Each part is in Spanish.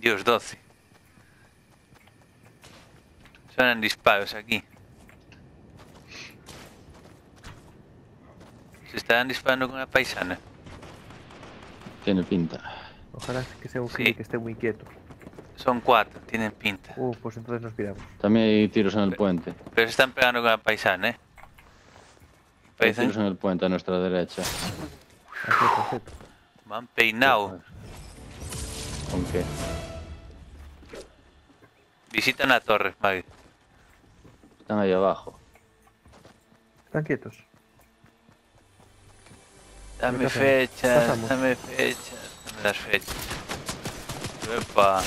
Dios, 12. Suenan disparos aquí. Se estarán disparando con una paisana. Tiene pinta. Ojalá que sea un Sí. que esté muy quieto. Son cuatro, tienen pinta. Uh, pues entonces nos piramos. También hay tiros en el puente. Pero se están pegando con la paisana, ¿eh? Hay tiros en el puente a nuestra derecha. Acierto. Van peinado. ¿Con qué? Visitan la torre, vale. Están ahí abajo. Están quietos. Dame fechas, Pasamos. dame fechas, dame las fechas. Epa.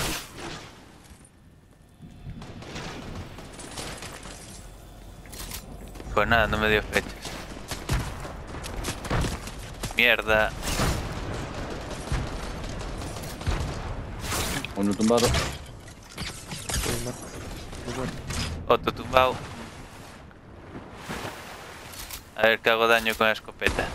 Pues nada, no me dio fechas. Mierda. Uno tumbado. Pues, Marcos, muy bueno. Otro tumbado. A ver que hago daño con la escopeta.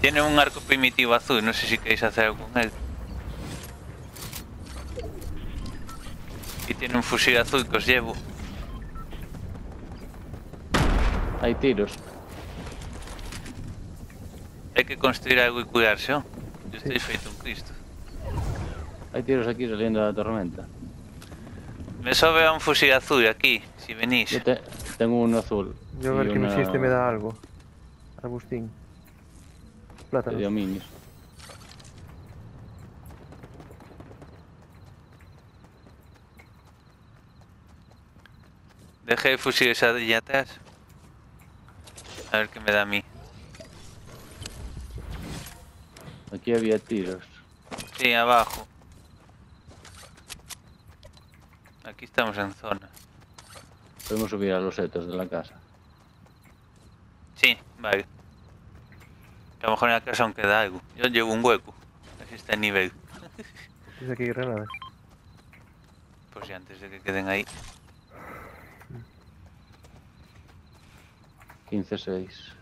Tiene un arco primitivo azul, no sé si queréis hacer algo con él. Y tiene un fusil azul que os llevo. Hay tiros. Hay que construir algo y cuidarse, ¿no? Yo estoy Sí. feito un Cristo. Hay tiros aquí saliendo de la tormenta. Me sobra un fusil azul aquí, si venís. Yo te- tengo uno azul. Yo a ver que me una hiciste me da algo. Agustín. de Plátano. diaminis. Dejé el fusil esa de allá atrás. A ver qué me da a mí. Aquí había tiros. Sí, abajo. Aquí estamos en zona. Podemos subir a los setos de la casa. Sí, vale. Que a lo mejor en la casa aún queda algo. Yo llevo un hueco. Así está el nivel. Dice aquí granadas. Pues ya antes de que queden ahí. 15-6.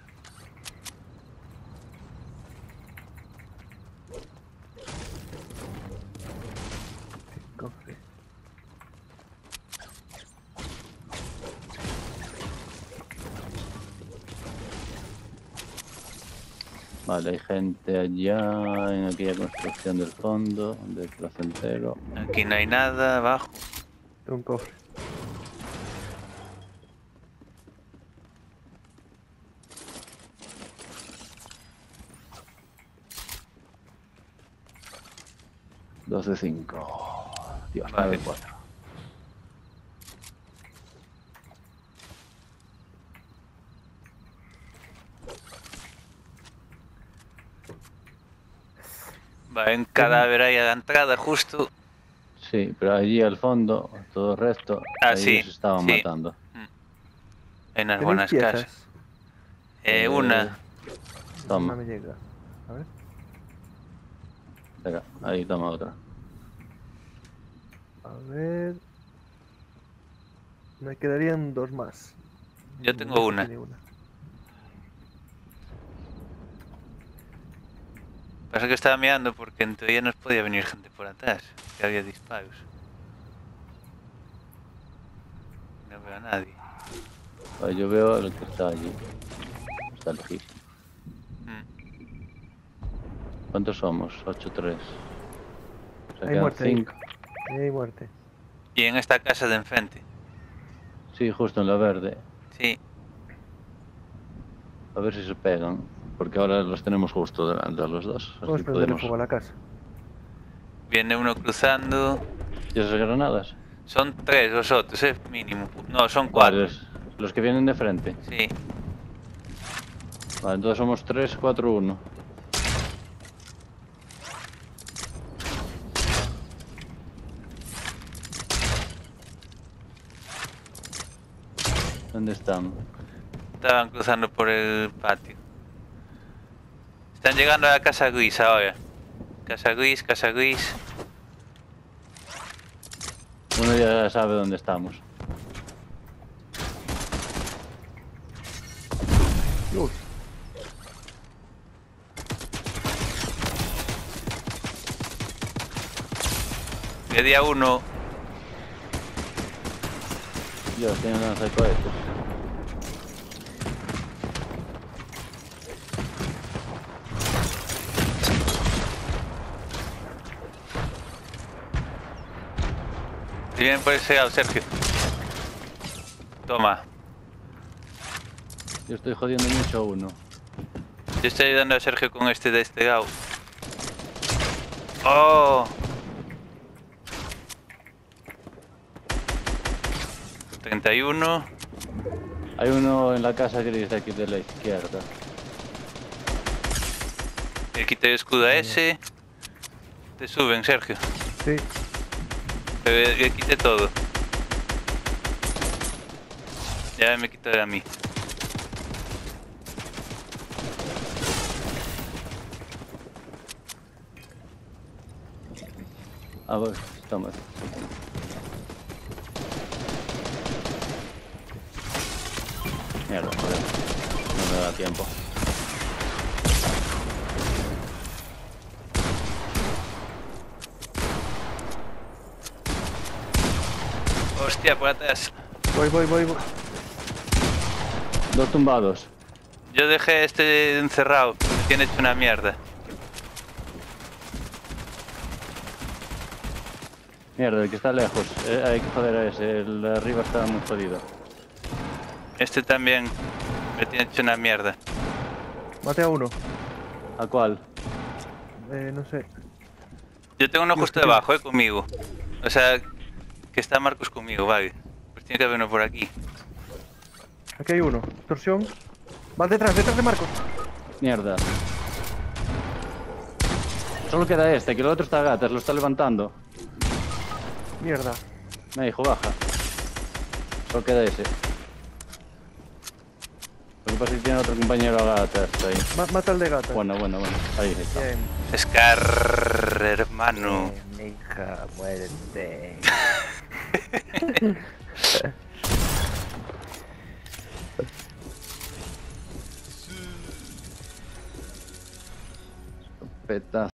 Cofre. Vale, hay gente allá en aquella construcción del fondo, del placentero. Aquí no hay nada abajo. Un cofre. Dos de 5. Dios, Vale. 9 4. Va en cadáver ahí a la entrada justo. Sí, pero allí al fondo, todo recto, Ah, ahí sí, se estaban sí. matando. En ¿Tenéis buenas piezas? casas. Eh, una. Toma. No me llega. A ver. Espera, ahí toma otra. A ver. Me quedarían dos más. Yo tengo No una. Pasa que estaba mirando porque en teoría nos podía venir gente por atrás. Que había disparos. No veo a nadie. Ah, Yo veo el que está allí. Está lejísimo. Mm. ¿Cuántos somos? 8-3. Se Hay muerte ahí. 5. Ahí hay muerte. Y en esta casa de enfrente. Sí, justo en la verde. Sí. A ver si se pegan. Porque ahora los tenemos justo delante a los dos. Así Vamos a podemos. fuego a la casa. Viene uno cruzando. ¿Y esas granadas? Son tres vosotros, eh, mínimo. No, son cuatro. Vale, los que vienen de frente. Sí. Vale, entonces somos 3, 4, 1. ¿Dónde están? Estaban cruzando por el patio. Están llegando a la casa gris ahora. Casa gris, casa gris. Uno ya sabe dónde estamos. Uy. Uno. Dios, tengo que lanzar. Bien por ese lado, Sergio. Toma. Yo estoy jodiendo mucho a uno. Yo estoy ayudando a Sergio con este de este lado. ¡Oh! ¿31? Hay uno en la casa gris de aquí de la izquierda. Le quité el escudo a ese. Te suben, Sergio. Sí. Le quité todo. Ya me quité a mí. Ah, pues, toma. Mierda, joder. No me da tiempo. Hostia, por atrás. Voy, voy, voy, voy. Dos tumbados. Yo dejé este encerrado. Me tiene hecho una mierda. Mierda, el que está lejos. Eh, hay que joder a ese. El de arriba está muy jodido. Este también me tiene hecho una mierda. Mate a uno. ¿A cuál? Eh, no sé. Yo tengo uno justo debajo, eh, conmigo. O sea, que está Marcos conmigo, vale. Pues tiene que haber uno por aquí. Aquí hay uno. Torsión. Va detrás, detrás de Marcos. Mierda. Solo queda este, que el otro está gatas, lo está levantando. Mierda. Me dijo, baja. Solo queda ese. Lo que pasa es que tiene otro compañero a gatas ahí. Ma- mata al de gata. Bueno, bueno, bueno. Ahí está. Bien. Scar, hermano. Bien, hija, muérete. Peta.